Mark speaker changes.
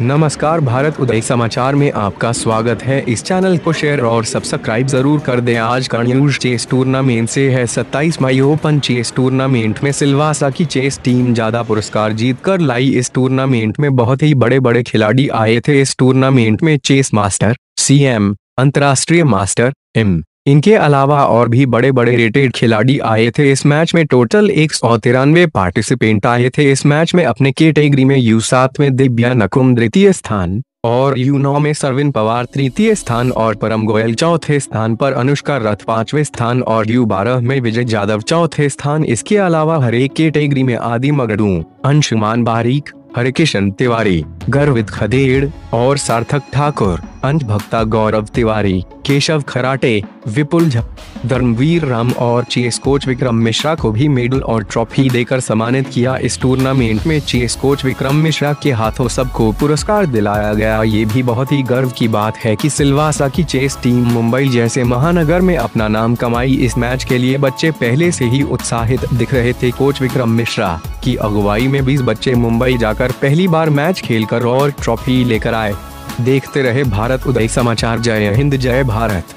Speaker 1: नमस्कार भारत उदय समाचार में आपका स्वागत है। इस चैनल को शेयर और सब्सक्राइब ज़रूर कर दें। आज का न्यूज़ चेस टूर्नामेंट से है। 27 मई ओपन चेस टूर्नामेंट में सिल्वासा की चेस टीम ज़्यादा पुरस्कार जीत कर लाई। इस टूर्नामेंट में बहुत ही बड़े बड़े खिलाड़ी आए थे। इस टूर्नामेंट में चेस मास्टर सी एम अंतर्राष्ट्रीय मास्टर एम इनके अलावा और भी बड़े बड़े रेटेड खिलाड़ी आए थे। इस मैच में टोटल एक सौ तिरानवे पार्टिसिपेंट आए थे। इस मैच में अपने कैटेगरी में यू सात में दिव्या नकुम द्वितीय स्थान और यू नौ में सरविन पवार तृतीय स्थान और परम गोयल चौथे स्थान पर अनुष्का रथ पांचवे स्थान और यू बारह में विजय जादव चौथे स्थान। इसके अलावा हर एक कैटेगरी में आदि मगडू, अंशुमान बारीक, हरिकिशन तिवारी, गर्वित खदेड़ और सार्थक ठाकुर। अंत भक्ता गौरव तिवारी, केशव खराटे, विपुल झा, धर्मवीर राम और चेस कोच विक्रम मिश्रा को भी मेडल और ट्रॉफी देकर सम्मानित किया। इस टूर्नामेंट में चेस कोच विक्रम मिश्रा के हाथों सबको पुरस्कार दिलाया गया। ये भी बहुत ही गर्व की बात है कि सिलवासा की चेस टीम मुंबई जैसे महानगर में अपना नाम कमाई। इस मैच के लिए बच्चे पहले से ही उत्साहित दिख रहे थे कोच विक्रम मिश्रा की अगुवाई में बीस बच्चे मुंबई जाकर पहली बार मैच खेलकर और ट्रॉफी लेकर आए। देखते रहे भारत उदय समाचार जय हिंद जय भारत।